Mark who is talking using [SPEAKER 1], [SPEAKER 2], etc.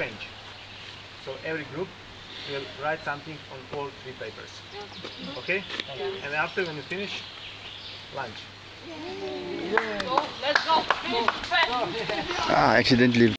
[SPEAKER 1] change. So every group will write something on all three papers. Okay? And after when you finish, lunch.
[SPEAKER 2] Go, let's go. Finish.
[SPEAKER 3] Ah, accidentally